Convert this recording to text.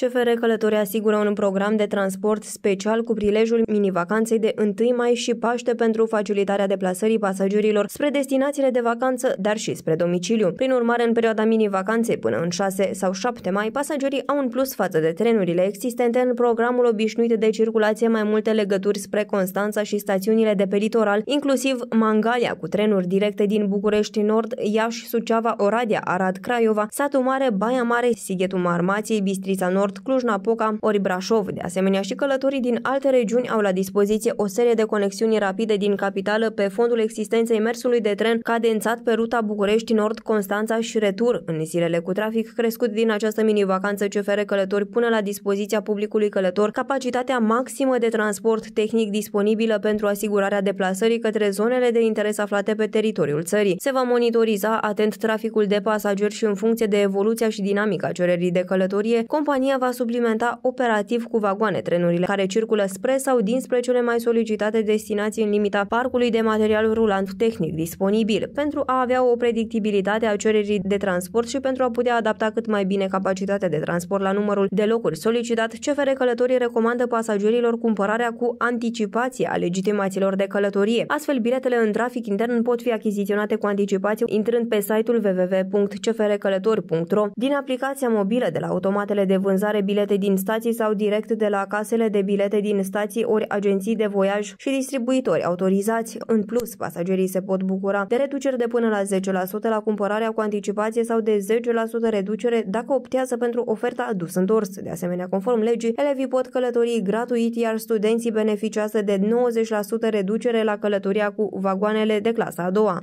CFR Călătorii asigură un program de transport special cu prilejul minivacanței de 1 mai și Paște pentru facilitarea deplasării pasagerilor spre destinațiile de vacanță, dar și spre domiciliu. Prin urmare, în perioada minivacanței până în 6 sau 7 mai, pasagerii au un plus față de trenurile existente în programul obișnuit de circulație mai multe legături spre Constanța și stațiunile de pe litoral, inclusiv Mangalia cu trenuri directe din București Nord, Iași, Suceava, Oradea, Arad, Craiova, Satu Mare, Baia Mare, Sighetul Marmației, Bistrița Nord, Nord, Cluj-Napoca, ori Brașov. De asemenea, și călătorii din alte regiuni au la dispoziție o serie de conexiuni rapide din capitală pe fondul existenței mersului de tren cadențat pe ruta București Nord, Constanța și retur. În zilele cu trafic crescut din această mini-vacanță, CFR Călători pune la dispoziția publicului călător capacitatea maximă de transport tehnic disponibilă pentru asigurarea deplasării către zonele de interes aflate pe teritoriul țării. Se va monitoriza atent traficul de pasageri și în funcție de evoluția și dinamica cererii de călătorie, compania va suplimenta operativ cu vagoane trenurile care circulă spre sau dinspre cele mai solicitate destinații în limita parcului de material rulant tehnic disponibil, pentru a avea o predictibilitate a cererii de transport și pentru a putea adapta cât mai bine capacitatea de transport la numărul de locuri solicitat, CFR Călătorii recomandă pasagerilor cumpărarea cu anticipație a legitimațiilor de călătorie. Astfel, biletele în trafic intern pot fi achiziționate cu anticipație intrând pe site-ul www.cfrcălători.ro din aplicația mobilă de la automatele de vânzare vânzare bilete din stații sau direct de la casele de bilete din stații ori agenții de voiaj și distribuitori autorizați. În plus, pasagerii se pot bucura de reduceri de până la 10% la cumpărarea cu anticipație sau de 10% reducere dacă optează pentru oferta adus întors. De asemenea, conform legii, elevii pot călători gratuit, iar studenții beneficiază de 90% reducere la călătoria cu vagoanele de clasa a doua.